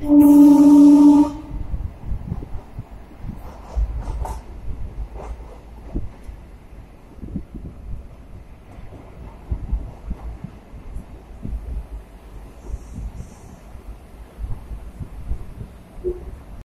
Thanks.